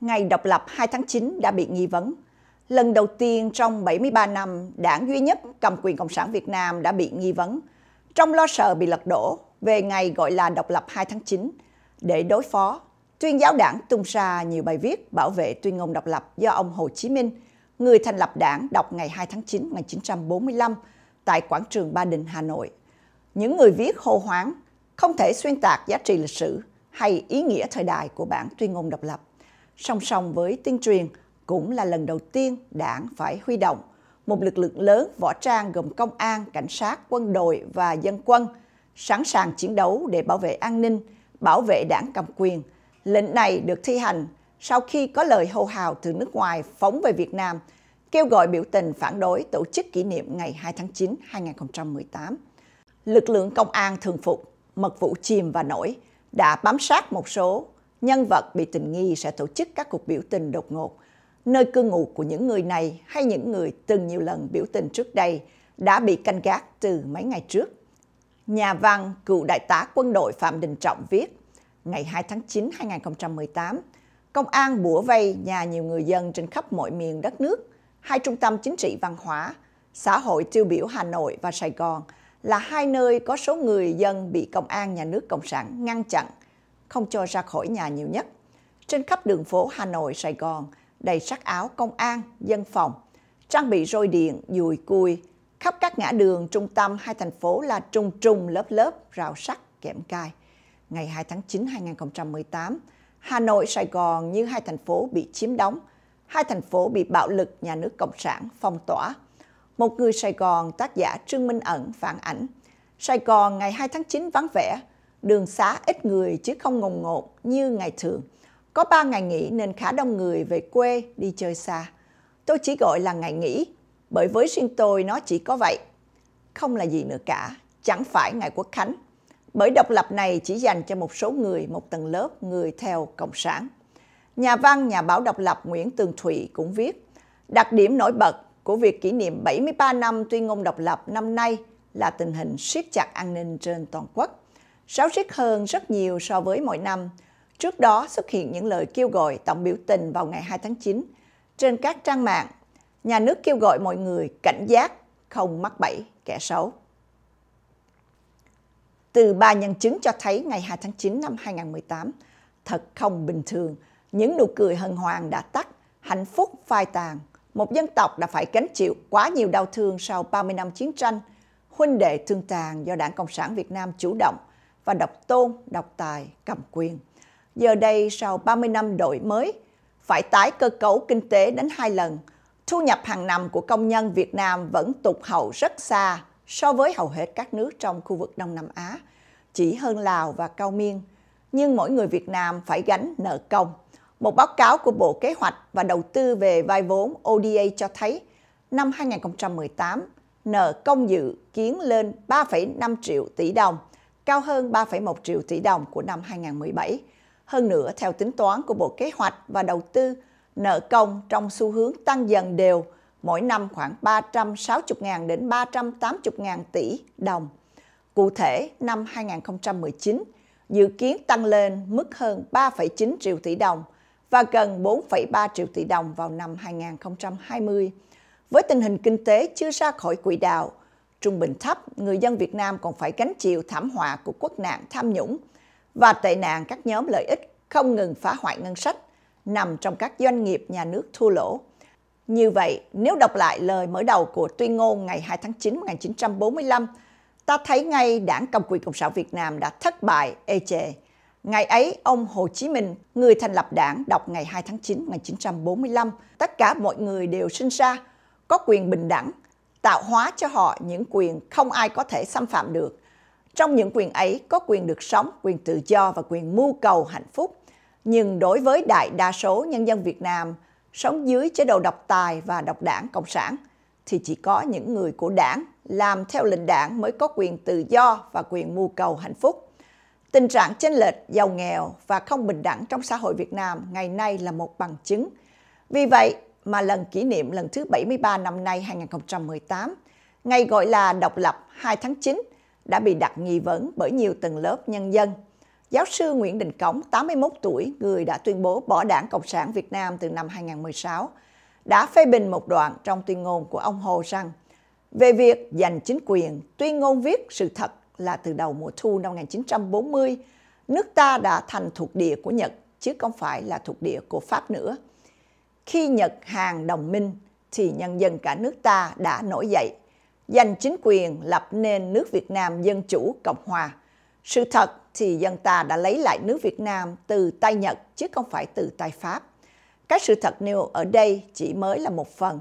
ngày độc lập 2 tháng 9 đã bị nghi vấn. Lần đầu tiên trong 73 năm, đảng duy nhất cầm quyền Cộng sản Việt Nam đã bị nghi vấn, trong lo sợ bị lật đổ về ngày gọi là độc lập 2 tháng 9. Để đối phó, tuyên giáo đảng tung ra nhiều bài viết bảo vệ tuyên ngôn độc lập do ông Hồ Chí Minh, người thành lập đảng đọc ngày 2 tháng 9 1945 tại quảng trường Ba Đình, Hà Nội. Những người viết hô hoáng không thể xuyên tạc giá trị lịch sử hay ý nghĩa thời đại của bản tuyên ngôn độc lập. Song song với tuyên truyền cũng là lần đầu tiên đảng phải huy động một lực lượng lớn võ trang gồm công an, cảnh sát, quân đội và dân quân sẵn sàng chiến đấu để bảo vệ an ninh, bảo vệ đảng cầm quyền. Lệnh này được thi hành sau khi có lời hô hào từ nước ngoài phóng về Việt Nam kêu gọi biểu tình phản đối tổ chức kỷ niệm ngày 2 tháng 9 2018. Lực lượng công an thường phục, mật vụ chìm và nổi đã bám sát một số nhân vật bị tình nghi sẽ tổ chức các cuộc biểu tình đột ngột. Nơi cư ngụ của những người này hay những người từng nhiều lần biểu tình trước đây đã bị canh gác từ mấy ngày trước. Nhà văn, cựu đại tá quân đội Phạm Đình Trọng viết, ngày 2 tháng 9 2018, công an bủa vây nhà nhiều người dân trên khắp mọi miền đất nước, hai trung tâm chính trị văn hóa, xã hội tiêu biểu Hà Nội và Sài Gòn là hai nơi có số người dân bị công an nhà nước Cộng sản ngăn chặn, không cho ra khỏi nhà nhiều nhất. Trên khắp đường phố Hà Nội, Sài Gòn, đầy sắc áo công an, dân phòng, trang bị roi điện, dùi cui, khắp các ngã đường trung tâm hai thành phố là trung trung, lớp lớp rào sắt kẽm cai. Ngày 2 tháng 9 2018, Hà Nội, Sài Gòn như hai thành phố bị chiếm đóng, hai thành phố bị bạo lực nhà nước Cộng sản phong tỏa. Một người Sài Gòn tác giả Trương Minh Ẩn phản ảnh, Sài Gòn ngày 2 tháng 9 vắng vẻ, đường xá ít người chứ không ngồng ngột như ngày thường. Có 3 ngày nghỉ nên khá đông người về quê đi chơi xa. Tôi chỉ gọi là ngày nghỉ, bởi với riêng tôi nó chỉ có vậy. Không là gì nữa cả, chẳng phải ngày quốc khánh. Bởi độc lập này chỉ dành cho một số người, một tầng lớp người theo Cộng sản. Nhà văn, nhà báo độc lập Nguyễn Tường Thụy cũng viết, đặc điểm nổi bật của việc kỷ niệm 73 năm tuyên ngôn độc lập năm nay là tình hình siết chặt an ninh trên toàn quốc. Ráo riết hơn rất nhiều so với mọi năm. Trước đó xuất hiện những lời kêu gọi tổng biểu tình vào ngày 2 tháng 9 trên các trang mạng. Nhà nước kêu gọi mọi người cảnh giác, không mắc bẫy kẻ xấu. Từ ba nhân chứng cho thấy ngày 2 tháng 9 năm 2018, thật không bình thường. Những nụ cười hân hoan đã tắt, hạnh phúc phai tàn. Một dân tộc đã phải gánh chịu quá nhiều đau thương sau 30 năm chiến tranh, huynh đệ thương tàn do Đảng Cộng sản Việt Nam chủ động và độc tôn, độc tài, cầm quyền. Giờ đây, sau 30 năm đổi mới, phải tái cơ cấu kinh tế đến hai lần, thu nhập hàng năm của công nhân Việt Nam vẫn tụt hậu rất xa so với hầu hết các nước trong khu vực Đông Nam Á, chỉ hơn Lào và Cao Miên. Nhưng mỗi người Việt Nam phải gánh nợ công. Một báo cáo của Bộ Kế hoạch và Đầu tư về vay vốn ODA cho thấy năm 2018, nợ công dự kiến lên 3,5 triệu tỷ đồng, cao hơn 3,1 triệu tỷ đồng của năm 2017. Hơn nữa, theo tính toán của Bộ Kế hoạch và Đầu tư, nợ công trong xu hướng tăng dần đều, mỗi năm khoảng 360.000 đến 380.000 tỷ đồng. Cụ thể, năm 2019 dự kiến tăng lên mức hơn 3,9 triệu tỷ đồng và gần 4,3 triệu tỷ đồng vào năm 2020. Với tình hình kinh tế chưa ra khỏi quỹ đạo, trung bình thấp, người dân Việt Nam còn phải gánh chịu thảm họa của quốc nạn tham nhũng và tệ nạn các nhóm lợi ích không ngừng phá hoại ngân sách nằm trong các doanh nghiệp nhà nước thua lỗ. Như vậy, nếu đọc lại lời mở đầu của tuyên ngôn ngày 2 tháng 9 1945, ta thấy ngay đảng cầm quyền Cộng sản Việt Nam đã thất bại, ê chề. Ngày ấy, ông Hồ Chí Minh, người thành lập đảng, đọc ngày 2 tháng 9 1945, tất cả mọi người đều sinh ra, có quyền bình đẳng, tạo hóa cho họ những quyền không ai có thể xâm phạm được. Trong những quyền ấy có quyền được sống, quyền tự do và quyền mưu cầu hạnh phúc. Nhưng đối với đại đa số nhân dân Việt Nam sống dưới chế độ độc tài và độc đảng Cộng sản, thì chỉ có những người của đảng làm theo lệnh đảng mới có quyền tự do và quyền mưu cầu hạnh phúc. Tình trạng chênh lệch, giàu nghèo và không bình đẳng trong xã hội Việt Nam ngày nay là một bằng chứng. Vì vậy mà lần kỷ niệm lần thứ 73 năm nay 2018, ngày gọi là độc lập 2 tháng 9, đã bị đặt nghi vấn bởi nhiều tầng lớp nhân dân. Giáo sư Nguyễn Đình Cống, 81 tuổi, người đã tuyên bố bỏ đảng Cộng sản Việt Nam từ năm 2016, đã phê bình một đoạn trong tuyên ngôn của ông Hồ rằng về việc giành chính quyền, tuyên ngôn viết sự thật là từ đầu mùa thu năm 1940, nước ta đã thành thuộc địa của Nhật, chứ không phải là thuộc địa của Pháp nữa. Khi Nhật hàng đồng minh, thì nhân dân cả nước ta đã nổi dậy, giành chính quyền lập nên nước Việt Nam Dân Chủ Cộng Hòa. Sự thật thì dân ta đã lấy lại nước Việt Nam từ tay Nhật chứ không phải từ tay Pháp. Các sự thật nêu ở đây chỉ mới là một phần.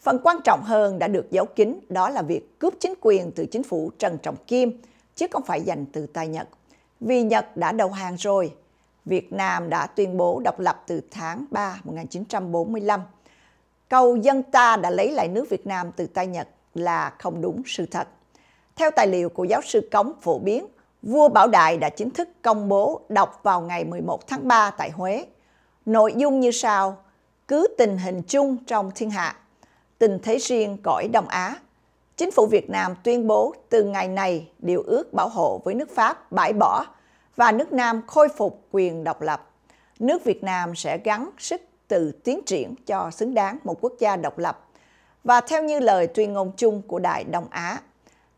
Phần quan trọng hơn đã được giấu kín đó là việc cướp chính quyền từ chính phủ Trần Trọng Kim chứ không phải giành từ tay Nhật. Vì Nhật đã đầu hàng rồi. Việt Nam đã tuyên bố độc lập từ tháng 3 1945. Câu dân ta đã lấy lại nước Việt Nam từ tay Nhật là không đúng sự thật. Theo tài liệu của giáo sư Cống phổ biến, vua Bảo Đại đã chính thức công bố đọc vào ngày 11 tháng 3 tại Huế. Nội dung như sau, cứ tình hình chung trong thiên hạ, tình thế riêng cõi Đông Á. Chính phủ Việt Nam tuyên bố từ ngày này điều ước bảo hộ với nước Pháp bãi bỏ và nước Nam khôi phục quyền độc lập. Nước Việt Nam sẽ gắn sức từ tiến triển cho xứng đáng một quốc gia độc lập và theo như lời tuyên ngôn chung của Đại Đông Á,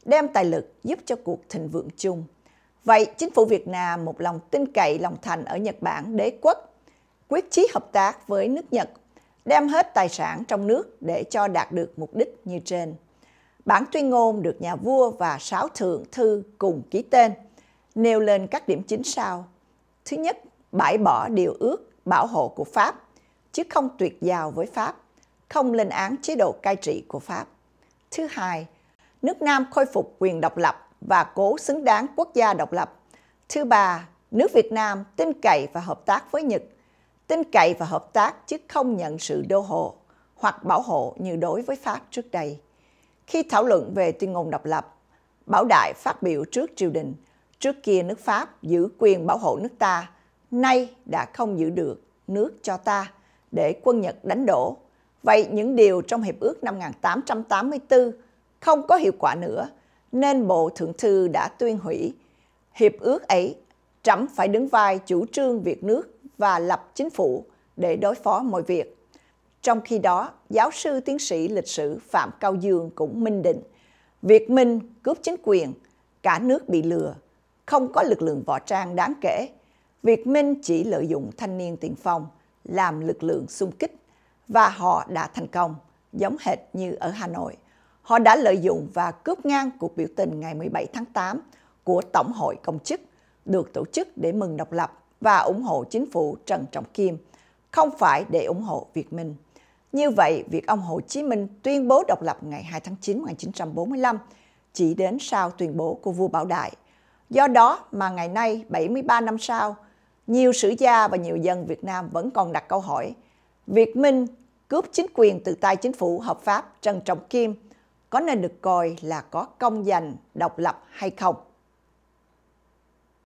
đem tài lực giúp cho cuộc thịnh vượng chung. Vậy, chính phủ Việt Nam một lòng tin cậy lòng thành ở Nhật Bản đế quốc, quyết chí hợp tác với nước Nhật, đem hết tài sản trong nước để cho đạt được mục đích như trên. Bản tuyên ngôn được nhà vua và sáu thượng thư cùng ký tên, nêu lên các điểm chính sau. Thứ nhất, bãi bỏ điều ước bảo hộ của Pháp, chứ không tuyệt giao với Pháp, không lên án chế độ cai trị của Pháp. Thứ hai, nước Nam khôi phục quyền độc lập và cố xứng đáng quốc gia độc lập. Thứ ba, nước Việt Nam tin cậy và hợp tác với Nhật, tin cậy và hợp tác chứ không nhận sự đô hộ hoặc bảo hộ như đối với Pháp trước đây. Khi thảo luận về tuyên ngôn độc lập, Bảo Đại phát biểu trước triều đình, trước kia nước Pháp giữ quyền bảo hộ nước ta, nay đã không giữ được nước cho ta để quân Nhật đánh đổ. Vậy những điều trong Hiệp ước năm 1884 không có hiệu quả nữa, nên Bộ Thượng Thư đã tuyên hủy. Hiệp ước ấy, trẫm phải đứng vai chủ trương việc nước và lập chính phủ để đối phó mọi việc. Trong khi đó, giáo sư tiến sĩ lịch sử Phạm Cao Dương cũng minh định, Việt Minh cướp chính quyền, cả nước bị lừa, không có lực lượng võ trang đáng kể. Việt Minh chỉ lợi dụng thanh niên tiền phong làm lực lượng xung kích và họ đã thành công, giống hệt như ở Hà Nội. Họ đã lợi dụng và cướp ngang cuộc biểu tình ngày 17 tháng 8 của Tổng hội Công chức được tổ chức để mừng độc lập và ủng hộ chính phủ Trần Trọng Kim, không phải để ủng hộ Việt Minh. Như vậy, việc ông Hồ Chí Minh tuyên bố độc lập ngày 2 tháng 9 1945 chỉ đến sau tuyên bố của vua Bảo Đại. Do đó mà ngày nay, 73 năm sau, nhiều sử gia và nhiều dân Việt Nam vẫn còn đặt câu hỏi Việt Minh cướp chính quyền từ tay chính phủ hợp pháp Trần Trọng Kim có nên được coi là có công giành độc lập hay không?